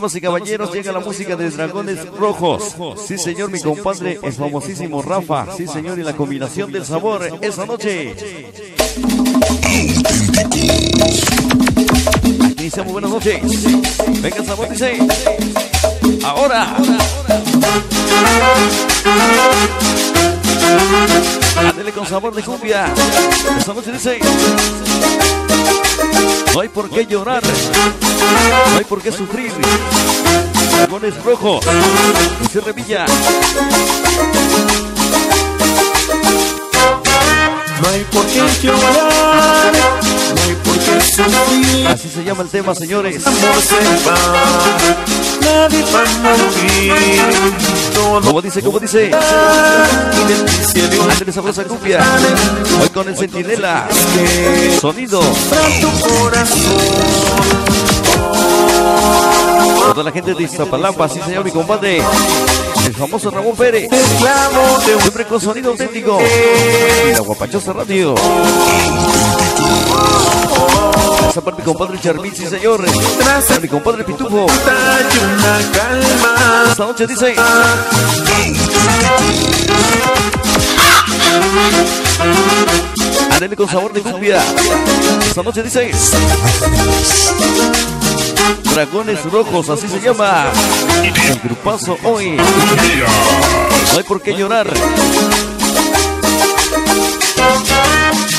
y caballeros, llega la música de Dragones Rojos. Sí, señor, mi compadre, el famosísimo Rafa. Sí, señor, y la combinación del sabor esa noche. Iniciamos, buenas noches. Venga sabor, dice. Ahora. Ándele con sabor de cumbia. Esta noche dice. No hay por qué llorar. No hay por qué sufrir. Dragones rojos. Dice Revilla. No hay por qué llorar, no hay por qué sufrir. Así se llama el tema, señores. Nadie va a morir. Como dice, como dice. y cielo Ándele sabrosa cumbia. Hoy con el centinela. Sonido. Toda la gente de Iztapalapa, sí señor, mi compadre. El famoso Ramón Pérez. De Siempre con sonido auténtico. Y la guapachosa radio. Esa parte mi compadre Charmín, sí señor. Mi compadre Pitufo. Esta noche dice. Ándele con sabor de cumbia. Esta noche dice. Dragones Rojos, así se llama. El grupazo hoy. No hay por qué llorar.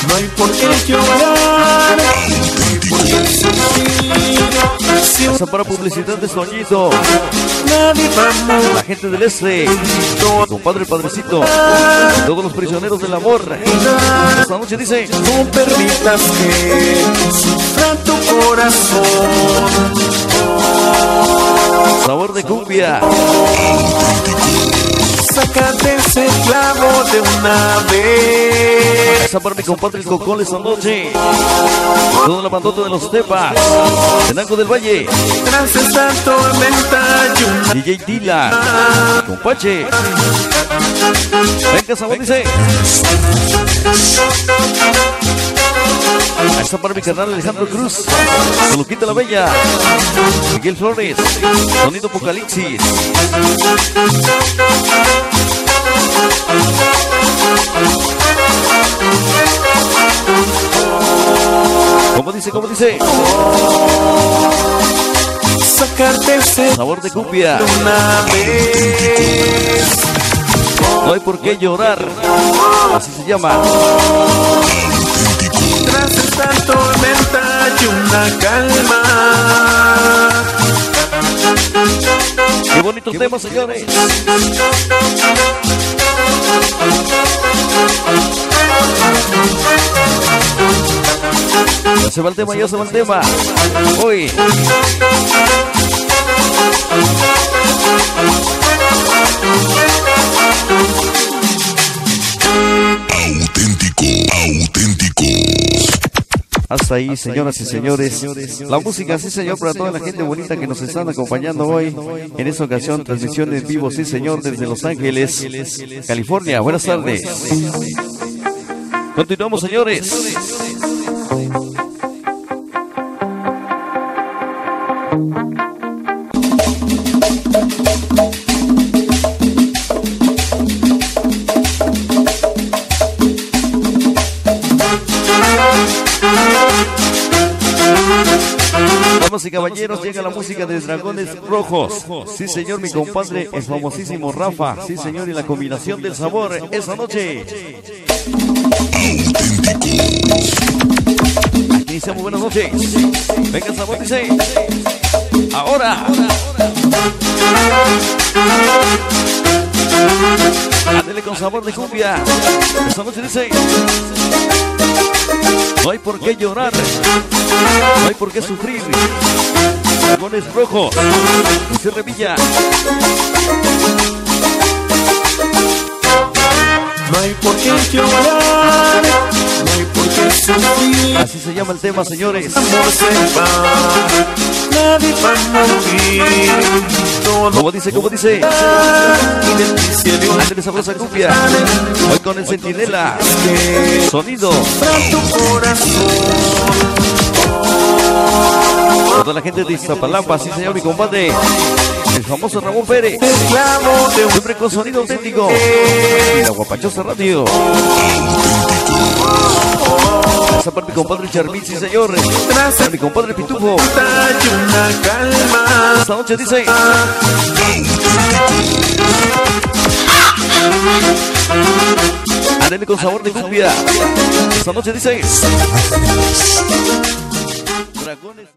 No hay por qué llorar, Para publicidad de Soñito. La gente del este. Compadre Padrecito. Todos los prisioneros del amor. Esta noche dice. No permitas que sufra tu corazón. Sabor de cumbia. Sácate ese clavo de una vez. Esa para mi compadre el Cocol esta noche. Toda la bandota de los Tepas. Tenango del Valle. Tras esta tormenta DJ Dila. Compache. Venga, sabor dice. Ahí está para mi carnal Alejandro Cruz. Soluquita la Bella. Miguel Flores. Sonido Apocalipsis. ¿Cómo dice? ¿Cómo dice? Sácate ese Sabor de cumbia. de una vez. No hay por qué llorar. Así se llama. Tras esta tormenta hay una calma. Qué bonito tema, señores. Se va el tema, ya se va el tema. Hoy. auténtico, auténtico. Hasta ahí, señoras y señores. La música, sí, señor, para toda la gente bonita que nos están acompañando hoy. En esta ocasión, transmisión en vivo, sí, señor, desde Los Ángeles, California. Buenas tardes. Continuamos, señores. Damas y caballeros, llega la música de Dragones Rojos. Sí, señor, mi compadre, el famosísimo Rafa. Sí, señor, y la combinación del sabor esa noche. Iniciamos, buenas noches. Venga el sabor, dice. Ahora. Ándele con sabor de cumbia. Esta noche dice. No hay por qué llorar. No hay por qué sufrir. Dragones rojos. Dice Revilla. No hay por qué llorar, no hay por qué sufrir. Así se llama el tema, señores. Amor se va, nadie va a morir. Como dice, como dice. Ándele sabrosa cumbia. Hoy con el centinela. Sonido. Toda la gente de Iztapalapa, sí señor, mi compadre. El famoso Ramón Pérez. Siempre con sonido auténtico. La guapachosa radio. Esa parte, mi compadre Charmín, sí señor. A mi compadre Pitufo. hay una calma. Esta noche dice. Ándale con sabor de cumbia. Esta noche dice. Dragones.